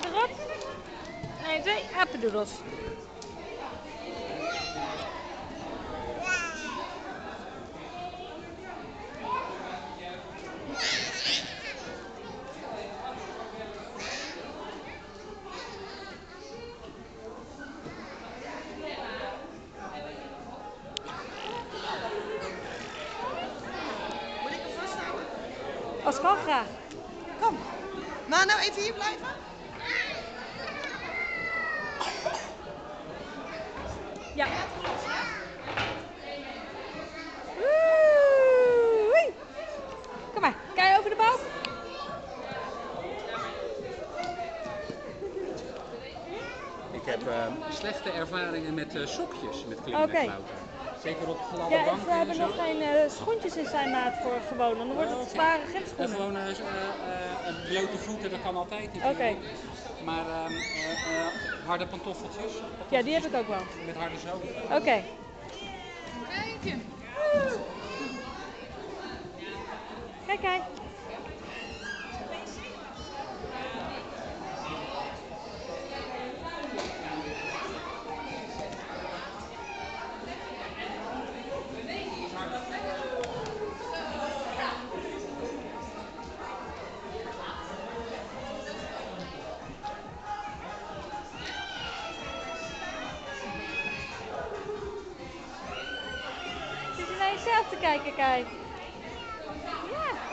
erop. 1, 2, appendoedels. Moet ik hem vasthouden? Als kan graag. Kom. Maar nou even hier blijven. Ja. Kom maar, kijk over de boog. Ik heb eh, slechte ervaringen met eh, sokjes met klimmen klauteren. Zeker op gladde Ja, en banken we hebben en zo. nog geen eh, schoentjes in zijn maat voor gewoon. Dan wordt het zware En gipsschoenen. gewoon eh, eh, eh, blote voeten, dat kan altijd natuurlijk. Oké. Maar ehm, eh, eh, harde pantoffeltjes. Ja, die heb ik ook wel. Met harde zolen. Oké. Kijk, kijk. Zit naar jezelf te kijken, kijk. Ja.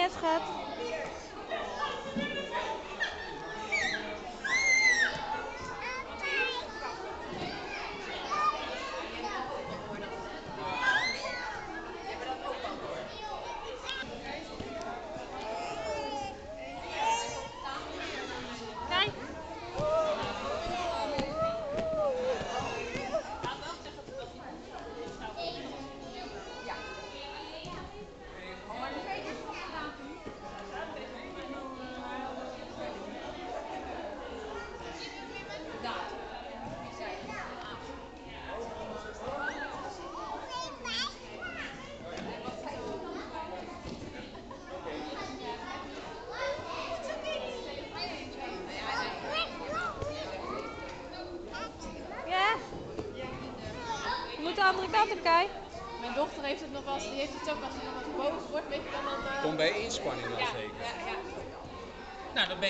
niet, schat. Kijk. Ja. Je moet de andere kant op kijken. Mijn dochter heeft het nog wel eens, die heeft het ook als ze dan wat boos wordt, weet je dan dan. eh, Kom bij inspanning dan ja, zeker. ja, ja. Nou, dan ben je